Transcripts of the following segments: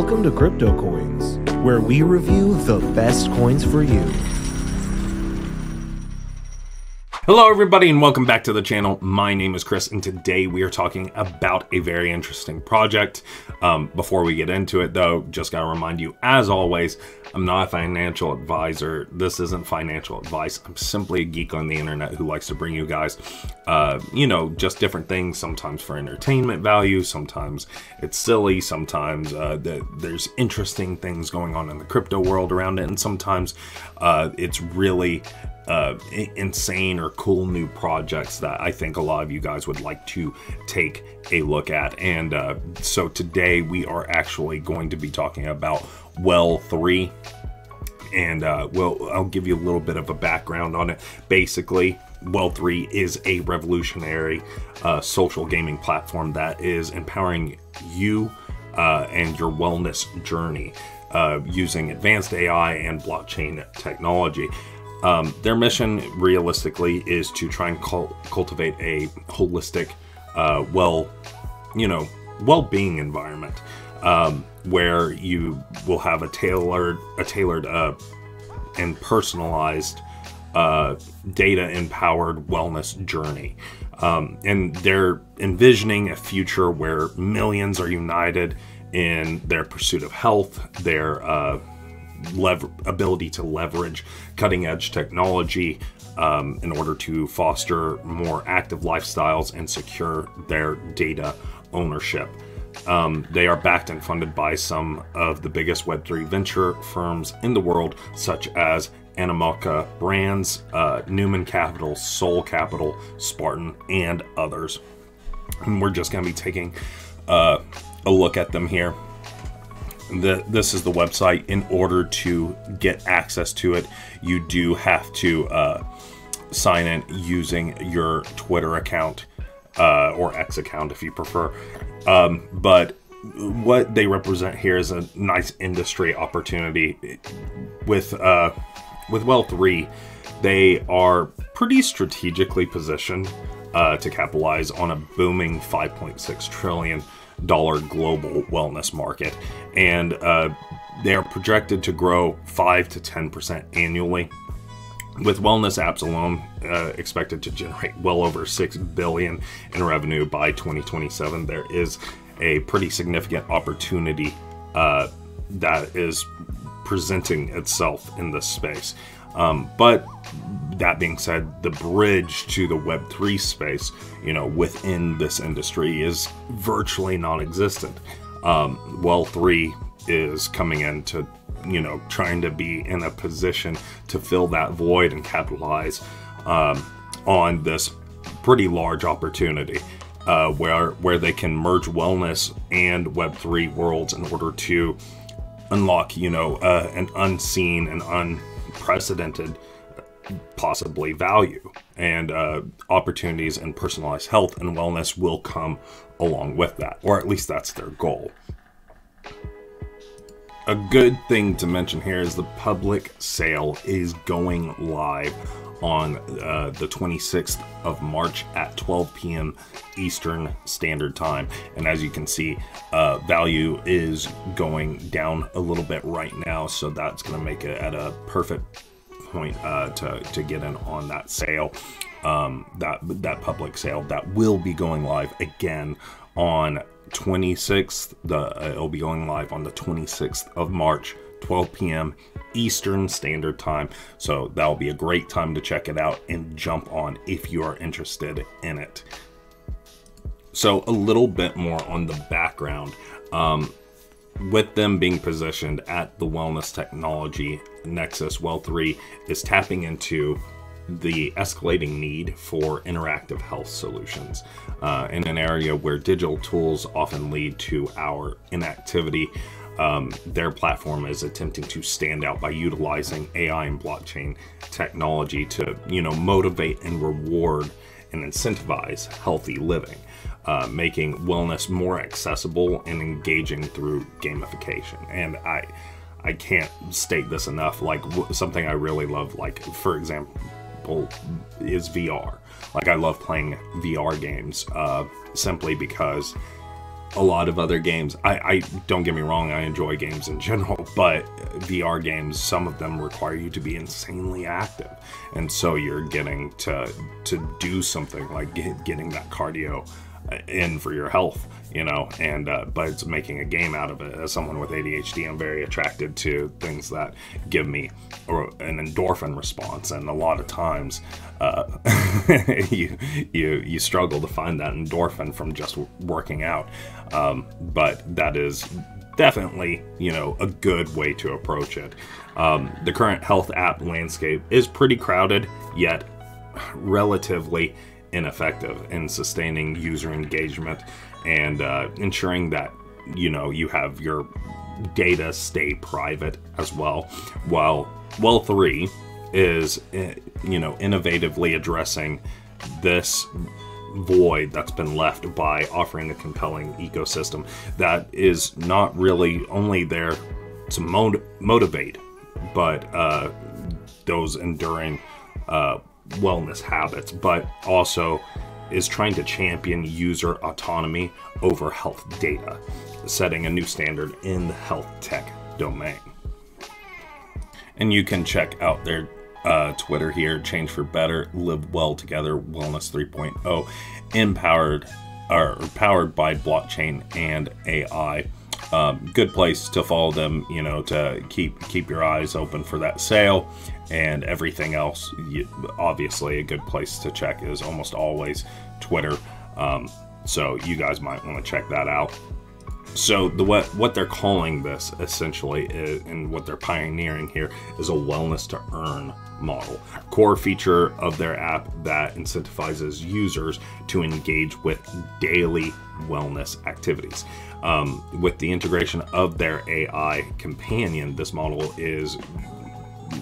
Welcome to Crypto Coins, where we review the best coins for you. Hello everybody and welcome back to the channel. My name is Chris and today we are talking about a very interesting project. Um, before we get into it though, just gotta remind you as always, I'm not a financial advisor. This isn't financial advice. I'm simply a geek on the internet who likes to bring you guys, uh, you know, just different things, sometimes for entertainment value, sometimes it's silly, sometimes uh, the, there's interesting things going on in the crypto world around it, and sometimes uh, it's really uh, insane or cool new projects that I think a lot of you guys would like to take a look at. And uh, so today we are actually going to be talking about Well 3. And uh, well, I'll give you a little bit of a background on it. Basically, Well 3 is a revolutionary uh, social gaming platform that is empowering you uh, and your wellness journey uh, using advanced AI and blockchain technology. Um, their mission, realistically, is to try and cul cultivate a holistic, uh, well, you know, well-being environment um, where you will have a tailored, a tailored uh, and personalized, uh, data-empowered wellness journey. Um, and they're envisioning a future where millions are united in their pursuit of health, their uh, ability to leverage cutting edge technology um, in order to foster more active lifestyles and secure their data ownership. Um, they are backed and funded by some of the biggest Web3 venture firms in the world, such as Animoca Brands, uh, Newman Capital, Soul Capital, Spartan, and others. And we're just going to be taking uh, a look at them here the, this is the website. In order to get access to it, you do have to uh, sign in using your Twitter account uh, or X account if you prefer. Um, but what they represent here is a nice industry opportunity. With uh, with Well Three, they are pretty strategically positioned uh, to capitalize on a booming 5.6 trillion global wellness market, and uh, they are projected to grow five to ten percent annually. With wellness apps alone, uh, expected to generate well over six billion in revenue by 2027, there is a pretty significant opportunity uh, that is presenting itself in this space. Um, but that being said, the bridge to the Web3 space, you know, within this industry is virtually non existent. Um, well 3 is coming in to, you know, trying to be in a position to fill that void and capitalize um, on this pretty large opportunity. Uh, where where they can merge wellness and Web3 worlds in order to unlock, you know, uh, an unseen and unprecedented possibly value and uh, opportunities and personalized health and wellness will come along with that or at least that's their goal a good thing to mention here is the public sale is going live on uh, the 26th of March at 12 p.m. Eastern Standard Time. And as you can see, uh, value is going down a little bit right now, so that's going to make it at a perfect point uh, to, to get in on that sale, um, that, that public sale that will be going live again on 26th. The, uh, it'll be going live on the 26th of March, 12 p.m. Eastern Standard Time. So that'll be a great time to check it out and jump on if you are interested in it. So a little bit more on the background. Um, with them being positioned at the wellness technology nexus, Well 3 is tapping into the escalating need for interactive health solutions uh, in an area where digital tools often lead to our inactivity. Um, their platform is attempting to stand out by utilizing AI and blockchain technology to, you know, motivate and reward and incentivize healthy living uh, making wellness more accessible and engaging through gamification. And I, I can't state this enough. Like something I really love, like for example, is VR. Like I love playing VR games uh, simply because a lot of other games. I, I don't get me wrong, I enjoy games in general, but VR games, some of them require you to be insanely active, and so you're getting to to do something like get, getting that cardio in for your health, you know. And uh, but it's making a game out of it. As someone with ADHD, I'm very attracted to things that give me an endorphin response, and a lot of times uh, you you you struggle to find that endorphin from just working out. Um, but that is definitely you know a good way to approach it. Um, the current health app landscape is pretty crowded, yet relatively ineffective in sustaining user engagement and uh, ensuring that you know you have your data stay private as well. While well three is eh, you know innovatively addressing this void that's been left by offering a compelling ecosystem that is not really only there to mo- motivate, but uh, those enduring uh, wellness habits, but also is trying to champion user autonomy over health data, setting a new standard in the health tech domain. And you can check out their uh, Twitter here, Change for Better, Live Well Together, Wellness 3.0, empowered or powered by blockchain and AI. Um, good place to follow them, you know, to keep keep your eyes open for that sale and everything else. You, obviously, a good place to check is almost always Twitter. Um, so you guys might want to check that out. So the what what they're calling this essentially is, and what they're pioneering here is a wellness to earn model. Core feature of their app that incentivizes users to engage with daily wellness activities. Um, with the integration of their AI companion, this model is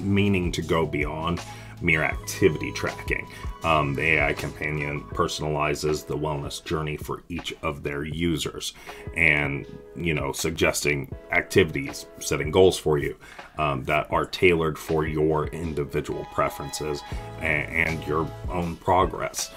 meaning to go beyond mere activity tracking. Um, the AI companion personalizes the wellness journey for each of their users and, you know, suggesting activities, setting goals for you um, that are tailored for your individual preferences and, and your own progress.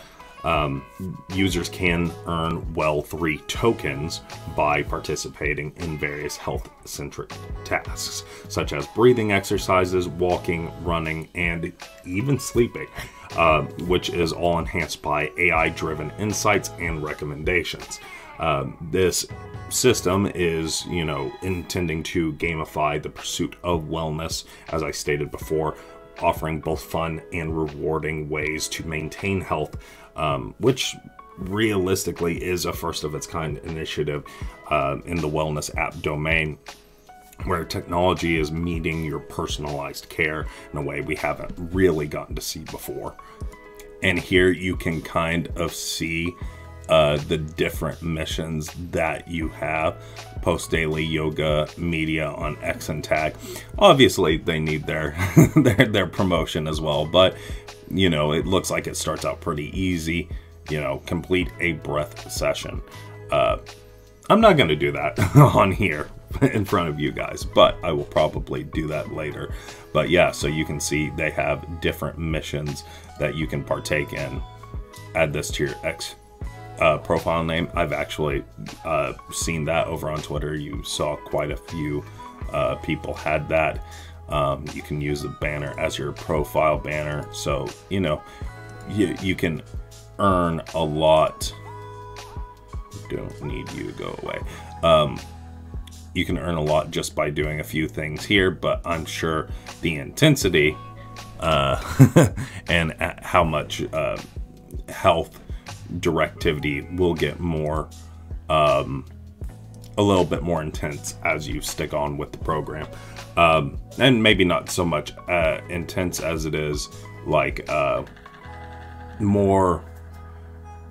Um, users can earn Well 3 tokens by participating in various health centric tasks, such as breathing exercises, walking, running, and even sleeping, uh, which is all enhanced by AI driven insights and recommendations. Uh, this system is, you know, intending to gamify the pursuit of wellness, as I stated before, offering both fun and rewarding ways to maintain health um, which realistically is a first of its kind initiative uh, in the wellness app domain where technology is meeting your personalized care in a way we haven't really gotten to see before. And here you can kind of see uh, the different missions that you have post daily yoga media on X and Tag. Obviously, they need their, their their promotion as well, but you know, it looks like it starts out pretty easy. You know, complete a breath session. Uh, I'm not going to do that on here in front of you guys, but I will probably do that later. But yeah, so you can see they have different missions that you can partake in. Add this to your X uh, profile name. I've actually uh, seen that over on Twitter. You saw quite a few uh, people had that. Um, you can use the banner as your profile banner. So, you know, you, you can earn a lot. Don't need you to go away. Um, you can earn a lot just by doing a few things here, but I'm sure the intensity uh, and how much uh, health directivity will get more, um, a little bit more intense as you stick on with the program um, and maybe not so much uh, intense as it is like uh, more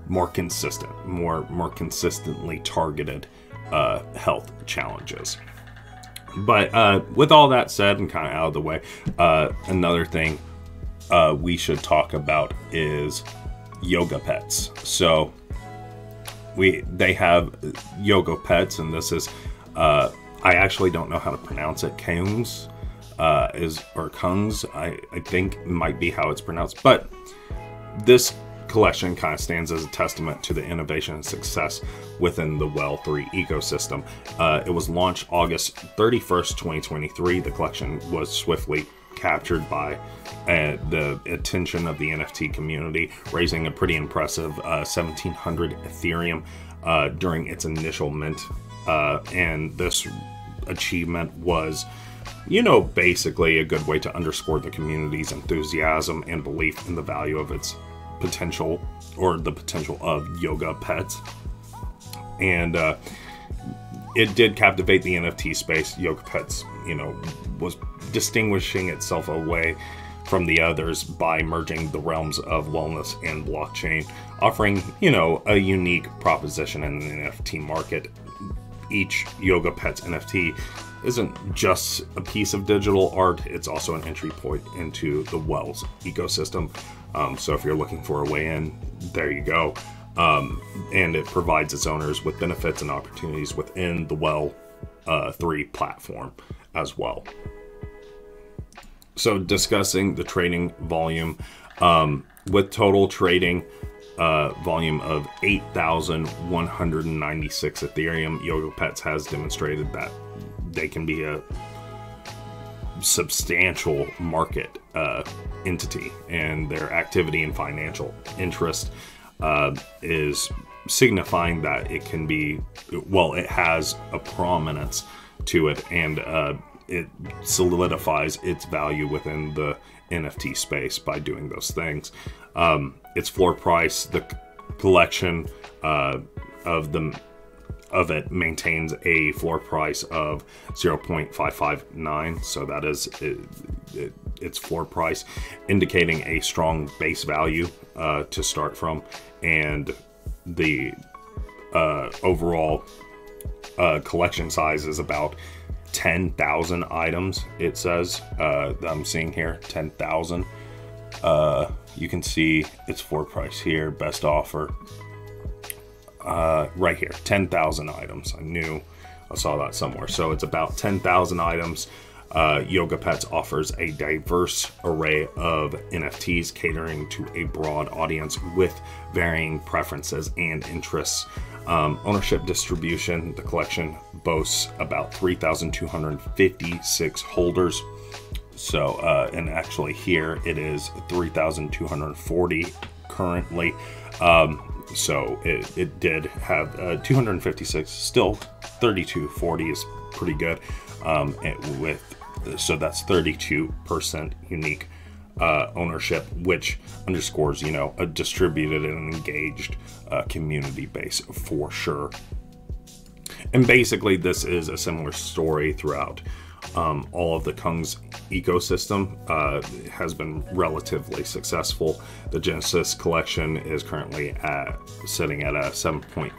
more consistent, more more consistently targeted uh, health challenges. But uh, with all that said and kind of out of the way, uh, another thing uh, we should talk about is yoga pets. So we they have yoga pets, and this is uh, I actually don't know how to pronounce it. Kungs uh, is or Kungs, I, I think might be how it's pronounced. But this collection kind of stands as a testament to the innovation and success within the Well 3 ecosystem. Uh, it was launched August 31st, 2023. The collection was swiftly captured by uh, the attention of the NFT community, raising a pretty impressive uh, 1700 Ethereum uh, during its initial mint. Uh, and this achievement was you know, basically a good way to underscore the community's enthusiasm and belief in the value of its potential or the potential of yoga pets. And uh, it did captivate the NFT space. Yoga Pets, you know, was distinguishing itself away from the others by merging the realms of wellness and blockchain, offering, you know, a unique proposition in the NFT market. Each Yoga Pets NFT isn't just a piece of digital art, it's also an entry point into the Wells ecosystem. Um, so if you're looking for a way in, there you go. Um, and it provides its owners with benefits and opportunities within the Well uh, 3 platform as well. So, discussing the trading volume um, with total trading uh, volume of 8,196 Ethereum, Yoga Pets has demonstrated that they can be a substantial market uh, entity, and their activity and financial interest uh, is signifying that it can be, well, it has a prominence to it, and uh, it solidifies its value within the NFT space by doing those things. Um, its floor price, the collection uh, of the of it maintains a floor price of 0.559 so that is it, it, its floor price indicating a strong base value uh, to start from and the uh, overall uh, collection size is about 10,000 items it says uh, I'm seeing here 10,000 uh, you can see its floor price here best offer uh, right here 10,000 items. I knew I saw that somewhere. So it's about 10,000 items. Uh, Yoga Pets offers a diverse array of NFTs catering to a broad audience with varying preferences and interests. Um, ownership distribution the collection boasts about 3,256 holders. So, uh, and actually, here it is 3,240 currently. Um, so it, it did have uh, 256 still 3240 is pretty good um, with so that's 32% unique uh, ownership which underscores you know a distributed and engaged uh, community base for sure and basically this is a similar story throughout um, all of the Kung's ecosystem uh, has been relatively successful. The Genesis collection is currently at sitting at a 7.5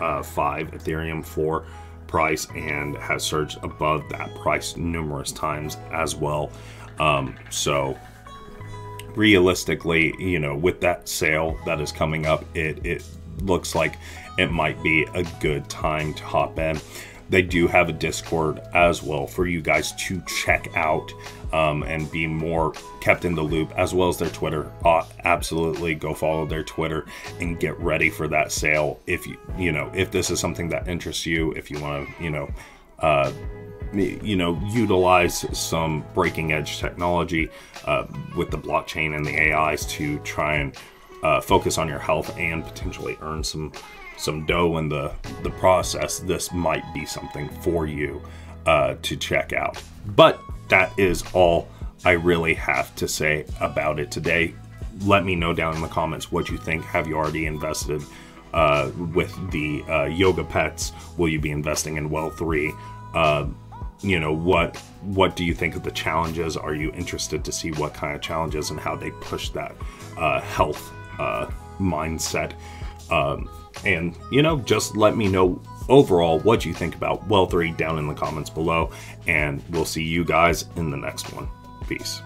uh, Ethereum floor price and has surged above that price numerous times as well. Um, so realistically, you know, with that sale that is coming up, it it looks like it might be a good time to hop in. They do have a Discord as well for you guys to check out um, and be more kept in the loop, as well as their Twitter. Uh, absolutely, go follow their Twitter and get ready for that sale. If you you know if this is something that interests you, if you want to you know. Uh, you know, utilize some breaking edge technology uh, with the blockchain and the AIs to try and uh, focus on your health and potentially earn some some dough in the the process, this might be something for you uh, to check out. But that is all I really have to say about it today. Let me know down in the comments what you think. Have you already invested uh, with the uh, yoga pets? Will you be investing in Well Three? Uh, you know what what do you think of the challenges are you interested to see what kind of challenges and how they push that uh, health uh, mindset um, and, you know, just let me know overall what you think about Well 3 down in the comments below. And we'll see you guys in the next one. Peace.